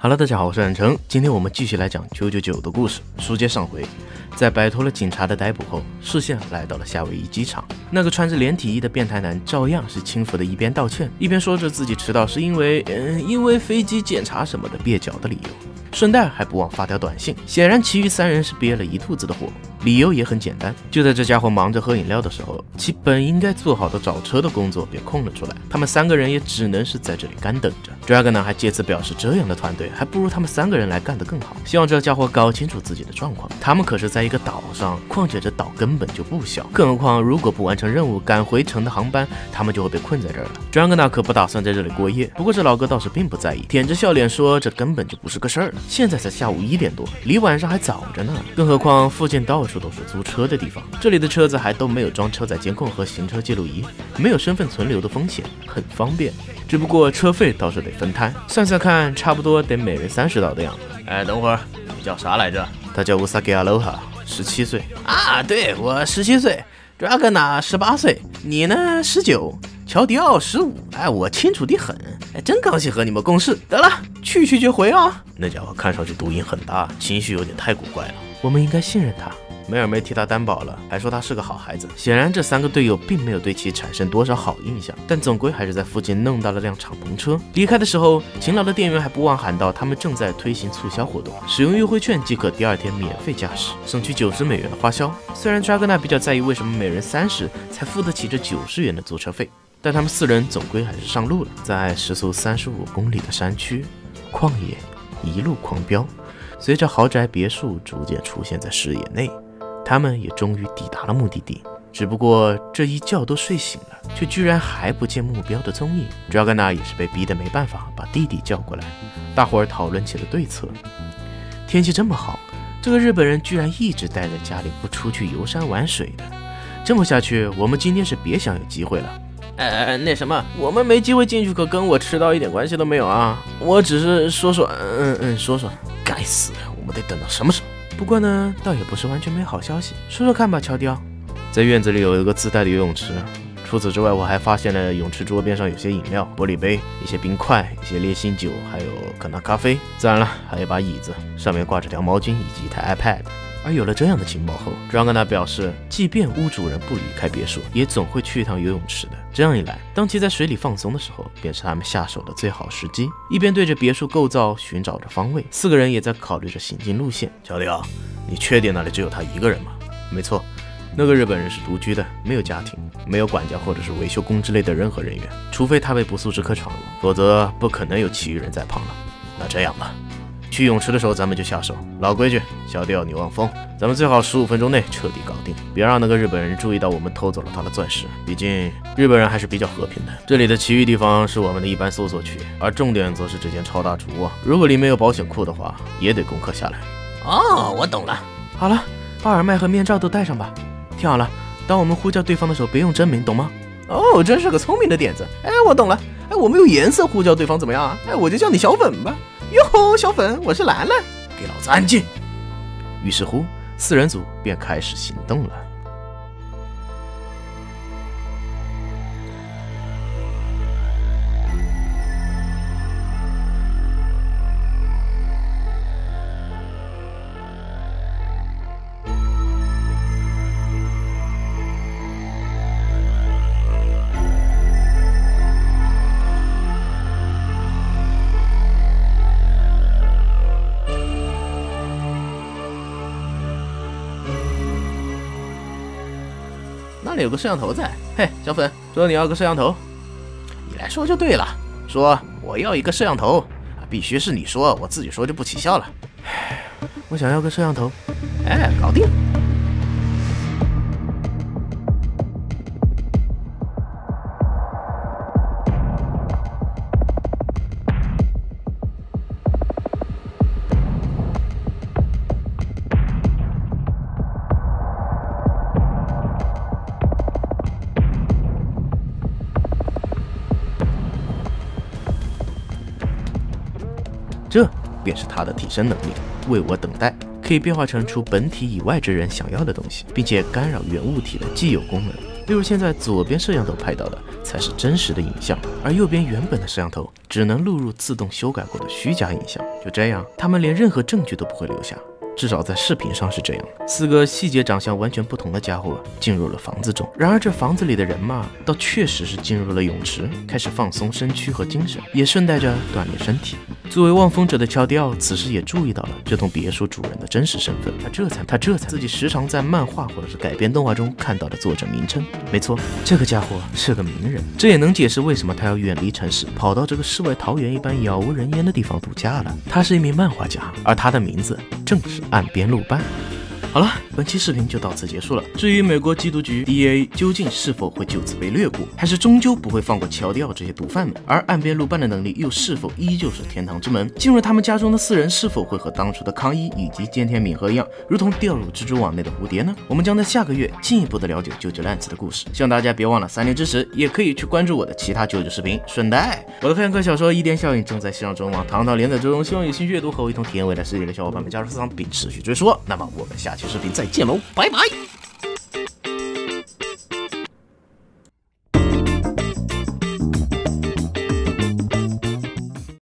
好了大家好，我是冉成。今天我们继续来讲九九九的故事。书接上回，在摆脱了警察的逮捕后，视线来到了夏威夷机场。那个穿着连体衣的变态男照样是轻浮的，一边道歉，一边说着自己迟到是因为，嗯，因为飞机检查什么的蹩脚的理由，顺带还不忘发条短信。显然，其余三人是憋了一肚子的火。理由也很简单，就在这家伙忙着喝饮料的时候，其本应该做好的找车的工作便空了出来。他们三个人也只能是在这里干等着。Dragon 呢还借此表示，这样的团队还不如他们三个人来干得更好。希望这家伙搞清楚自己的状况。他们可是在一个岛上，况且这岛根本就不小。更何况，如果不完成任务赶回城的航班，他们就会被困在这儿了。Dragon 呢可不打算在这里过夜。不过这老哥倒是并不在意，舔着笑脸说：“这根本就不是个事儿。现在才下午一点多，离晚上还早着呢。更何况附近到处都是租车。”的地方，这里的车子还都没有装车载监控和行车记录仪，没有身份存留的风险，很方便。只不过车费倒是得分摊，算算看，差不多得每人三十刀的样子。哎，等会儿，你叫啥来着？他叫乌萨给阿罗哈，十七岁啊，对我十七岁。Dragon 呢，十八岁，你呢，十九。乔迪奥十五。哎，我清楚的很。哎，真高兴和你们共事。得了，去去就回啊。那家伙看上去毒瘾很大，情绪有点太古怪了。我们应该信任他。梅尔梅替他担保了，还说他是个好孩子。显然，这三个队友并没有对其产生多少好印象，但总归还是在附近弄到了辆敞篷车。离开的时候，勤劳的店员还不忘喊道：“他们正在推行促销活动，使用优惠券即可第二天免费驾驶，省去九十美元的花销。”虽然扎格纳比较在意为什么每人三十才付得起这九十元的租车费，但他们四人总归还是上路了。在时速三十五公里的山区旷野，一路狂飙，随着豪宅别墅逐渐出现在视野内。他们也终于抵达了目的地，只不过这一觉都睡醒了，却居然还不见目标的踪影。Dragona 也是被逼得没办法，把弟弟叫过来，大伙儿讨论起了对策。天气这么好，这个日本人居然一直待在家里不出去游山玩水的，这么下去，我们今天是别想有机会了。哎哎哎，那什么，我们没机会进去，可跟我迟到一点关系都没有啊！我只是说说，嗯嗯，说说。该死，我们得等到什么时候？不过呢，倒也不是完全没好消息，说说看吧，乔雕。在院子里有一个自带的游泳池，除此之外，我还发现了泳池桌边上有些饮料、玻璃杯、一些冰块、一些烈性酒，还有可纳咖啡。自然了，还有把椅子，上面挂着条毛巾以及一台 iPad。而有了这样的情报后，r a n a 表示，即便屋主人不离开别墅，也总会去一趟游泳池的。这样一来，当其在水里放松的时候，便是他们下手的最好时机。一边对着别墅构造寻找着方位，四个人也在考虑着行进路线。乔迪奥，你确定那里只有他一个人吗？没错，那个日本人是独居的，没有家庭，没有管家或者是维修工之类的任何人员，除非他被不速之客闯入，否则不可能有其余人在旁了。那这样吧。去泳池的时候，咱们就下手。老规矩，小弟要你望风，咱们最好十五分钟内彻底搞定，别让那个日本人注意到我们偷走了他的钻石。毕竟日本人还是比较和平的。这里的其余地方是我们的一般搜索区，而重点则是这间超大主卧。如果里面有保险库的话，也得攻克下来。哦，我懂了。好了，把耳麦和面罩都戴上吧。听好了，当我们呼叫对方的时候，别用真名，懂吗？哦，真是个聪明的点子。哎，我懂了。哎，我们用颜色呼叫对方怎么样啊？哎，我就叫你小粉吧。哟吼，小粉，我是兰兰，给老子安静！于是乎，四人组便开始行动了。那里有个摄像头在，嘿，小粉，说你要个摄像头，你来说就对了，说我要一个摄像头，必须是你说，我自己说就不起效了。我想要个摄像头，哎，搞定。这便是他的替身能力，为我等待，可以变化成除本体以外之人想要的东西，并且干扰原物体的既有功能。例如，现在左边摄像头拍到的才是真实的影像，而右边原本的摄像头只能录入自动修改过的虚假影像。就这样，他们连任何证据都不会留下。至少在视频上是这样。四个细节长相完全不同的家伙进入了房子中，然而这房子里的人嘛，倒确实是进入了泳池，开始放松身躯和精神，也顺带着锻炼身体。作为望风者的乔迪奥，此时也注意到了这栋别墅主人的真实身份。他这才，他这才自己时常在漫画或者是改编动画中看到的作者名称。没错，这个家伙是个名人。这也能解释为什么他要远离城市，跑到这个世外桃源一般杳无人烟的地方度假了。他是一名漫画家，而他的名字正是岸边露伴。好了，本期视频就到此结束了。至于美国缉毒局 DEA 究竟是否会就此被略过，还是终究不会放过乔迪奥这些毒贩们，而岸边露伴的能力又是否依旧是天堂之门？进入他们家中的四人是否会和当初的康一以及菅田敏和一样，如同掉入蜘蛛网内的蝴蝶呢？我们将在下个月进一步的了解啾啾烂子的故事。希望大家别忘了三连支持，也可以去关注我的其他啾啾视频。顺带，我的黑暗客小说《一点效应》正在西上中网糖糖连载之中，希望有兴趣阅读和我一同体验未来世界的小伙伴们加入私藏并持续追说。那么我们下期视频再见喽，拜拜。